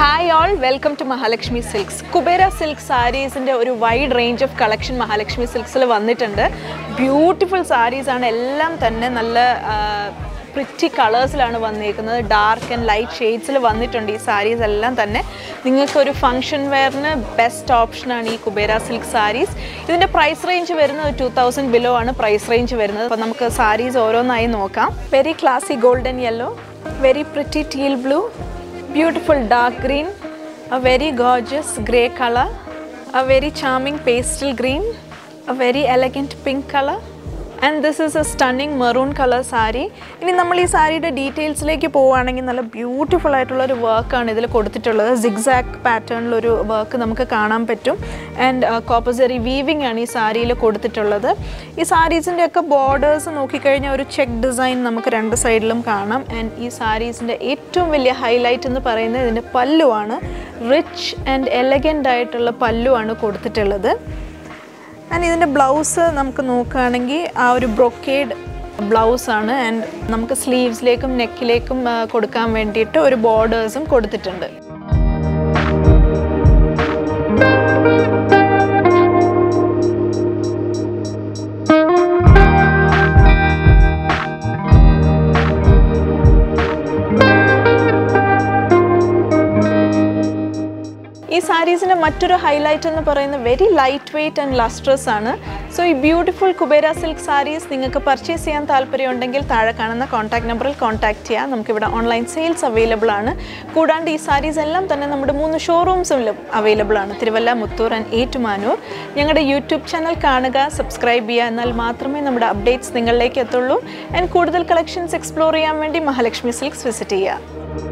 Hi all welcome to Mahalakshmi silks Kubera silk സാരീസിന്റെ ഒരു wide range of collection Mahalakshmi സിൽക്സിൽ വന്നിട്ടുണ്ട്. Beautiful സാരീസാണ് എല്ലാം തന്നെ നല്ല പ്രിറ്റി കളേഴ്സിലാണ് വന്നിരിക്കുന്നത് ഡാർക്ക് ആൻഡ് ലൈറ്റ് ഷെയ്ഡ്സിൽ വന്നിട്ടുണ്ട് ഈ സാരീസ് എല്ലാം തന്നെ. നിങ്ങൾക്കൊരു ഫംഗ്ഷൻ വെയറിന് ബെസ്റ്റ് ഓപ്ഷനാണ് ഈ കുബേര സിൽക്ക് സാരീസ് ഇതിന്റെ പ്രൈസ് റേഞ്ച് വരുന്നത് ടു തൗസൻഡ് ബിലോ ആണ് പ്രൈസ് റേഞ്ച് വരുന്നത്. അപ്പോൾ നമുക്ക് സാരീസ് ഓരോന്നായി നോക്കാം. Very classy golden yellow very pretty teal blue beautiful dark green, a very gorgeous grey color, a very charming pastel green, a very elegant pink color. And this is a stunning maroon colour sari ഇനി നമ്മൾ ഈ സാരിയുടെ ഡീറ്റെയിൽസിലേക്ക് പോവുകയാണെങ്കിൽ നല്ല beautiful ആയിട്ടുള്ള ഒരു വർക്കാണ് ഇതിൽ കൊടുത്തിട്ടുള്ളത്. സിഗ്സാക്ക് പാറ്റേണിലൊരു വർക്ക് നമുക്ക് കാണാൻ പറ്റും. ആൻഡ് കോപ്പസറി വീവിംഗ് ആണ് ഈ സാരിയിൽ കൊടുത്തിട്ടുള്ളത്. ഈ സാരീസിന്റെ ഒക്കെ ബോർഡേഴ്സ് നോക്കിക്കഴിഞ്ഞാൽ ഒരു ചെക്ക് ഡിസൈൻ നമുക്ക് രണ്ട് സൈഡിലും കാണാം. ആൻഡ് ഈ സാരീസിന്റെ ഏറ്റവും വലിയ ഹൈലൈറ്റ് എന്ന് പറയുന്നത് ഇതിന്റെ പല്ലുവാണ്. റിച്ച് ആൻഡ് എലഗന്റ് ആയിട്ടുള്ള പല്ലുവാണ് കൊടുത്തിട്ടുള്ളത്. ആൻഡ് ഇതിന്റെ ബ്ലൗസ് നമുക്ക് നോക്കുകയാണെങ്കിൽ ആ ഒരു ബ്രൊക്കേഡ് ബ്ലൗസാണ് ആൻഡ് നമുക്ക് സ്ലീവ്സിലേക്കും നെക്കിലേക്കും കൊടുക്കാൻ വേണ്ടിയിട്ട് ഒരു ബോർഡേഴ്സും കൊടുത്തിട്ടുണ്ട്. ഈ സാരീസിന്റെ മറ്റൊരു ഹൈലൈറ്റ് എന്ന് പറയുന്നത് very light weight and lustrous ആണ്. സോ ഈ ബ്യൂട്ടിഫുൾ കുബേര സിൽക്ക് സാരീസ് നിങ്ങൾക്ക് പർച്ചേസ് ചെയ്യാൻ താല്പര്യമുണ്ടെങ്കിൽ താഴെ കാണുന്ന കോൺടാക്ട് നമ്പറിൽ കോൺടാക്ട് ചെയ്യാം. നമുക്കിവിടെ ഓൺലൈൻ സെയിൽസ് അവൈലബിൾ ആണ്. കൂടാണ്ട് ഈ സാരീസ് എല്ലാം തന്നെ നമ്മുടെ മൂന്ന് ഷോറൂംസിലും അവൈലബിൾ ആണ്. തിരുവല്ല മുത്തൂർ ആൻഡ് ഏറ്റുമാനൂർ. ഞങ്ങളുടെ യൂട്യൂബ് ചാനൽ കാണുക സബ്സ്ക്രൈബ് ചെയ്യുക എന്നാൽ മാത്രമേ നമ്മുടെ അപ്ഡേറ്റ്സ് നിങ്ങളിലേക്ക് എത്തുള്ളൂ. ആൻഡ് കൂടുതൽ കളക്ഷൻസ് എക്സ്പ്ലോർ ചെയ്യാൻ വേണ്ടി മഹാലക്ഷ്മി സിൽക്സ് വിസിറ്റ് ചെയ്യുക.